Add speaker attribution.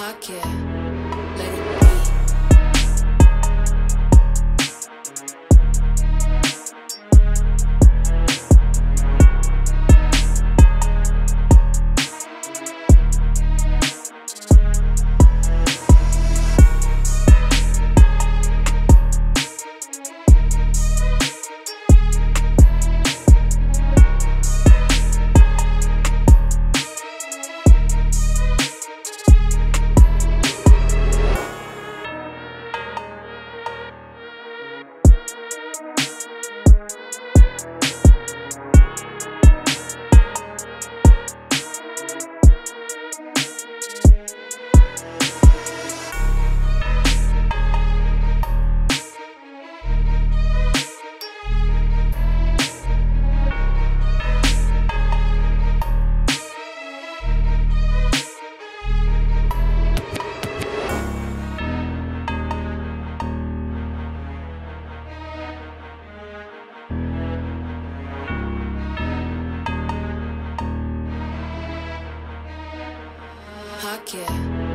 Speaker 1: Rock yeah. rock, yeah.